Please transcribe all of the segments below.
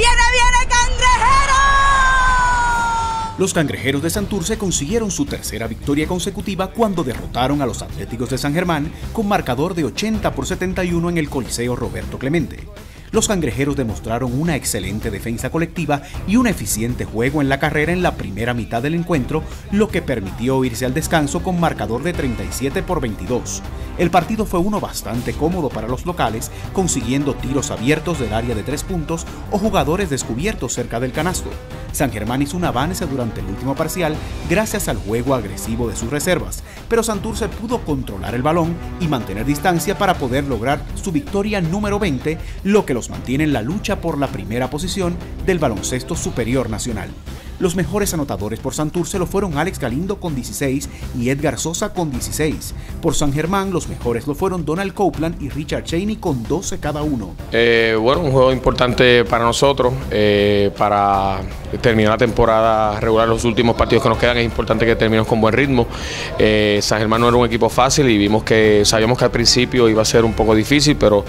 ¡Viene, viene, cangrejero! Los cangrejeros de Santurce consiguieron su tercera victoria consecutiva cuando derrotaron a los Atléticos de San Germán con marcador de 80 por 71 en el Coliseo Roberto Clemente los cangrejeros demostraron una excelente defensa colectiva y un eficiente juego en la carrera en la primera mitad del encuentro, lo que permitió irse al descanso con marcador de 37 por 22. El partido fue uno bastante cómodo para los locales, consiguiendo tiros abiertos del área de tres puntos o jugadores descubiertos cerca del canasto. San Germán hizo un avance durante el último parcial gracias al juego agresivo de sus reservas, pero Santurce pudo controlar el balón y mantener distancia para poder lograr su victoria número 20, lo que los mantiene en la lucha por la primera posición del baloncesto superior nacional. Los mejores anotadores por Santurce lo fueron Alex Galindo con 16 y Edgar Sosa con 16. Por San Germán los mejores lo fueron Donald Copeland y Richard Cheney con 12 cada uno. Eh, bueno, un juego importante para nosotros, eh, para terminar la temporada regular, los últimos partidos que nos quedan es importante que terminemos con buen ritmo. Eh, San Germán no era un equipo fácil y vimos que sabíamos que al principio iba a ser un poco difícil, pero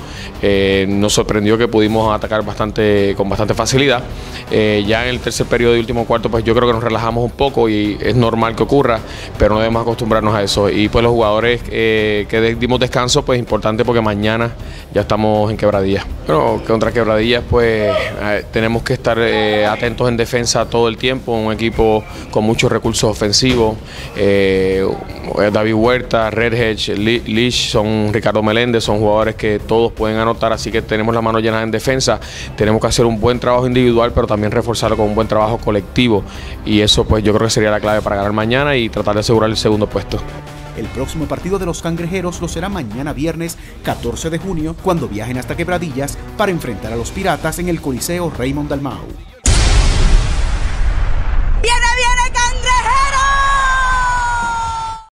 nos sorprendió que pudimos atacar bastante con bastante facilidad. ya en el tercer periodo y último cuarto pues yo creo que nos relajamos un poco y es normal que ocurra, pero no debemos acostumbrarnos a eso. Y pues los jugadores eh, que dimos descanso, pues importante porque mañana ya estamos en quebradillas. Bueno, contra quebradillas, pues eh, tenemos que estar eh, atentos en defensa todo el tiempo, un equipo con muchos recursos ofensivos. David Huerta, Redhedge, Lish, son Ricardo Meléndez, son jugadores que todos pueden anotar, así que tenemos la mano llena en defensa. Tenemos que hacer un buen trabajo individual, pero también reforzarlo con un buen trabajo colectivo y eso pues yo creo que sería la clave para ganar mañana y tratar de asegurar el segundo puesto. El próximo partido de los cangrejeros lo será mañana viernes 14 de junio cuando viajen hasta Quebradillas para enfrentar a los Piratas en el Coliseo Raymond Dalmau.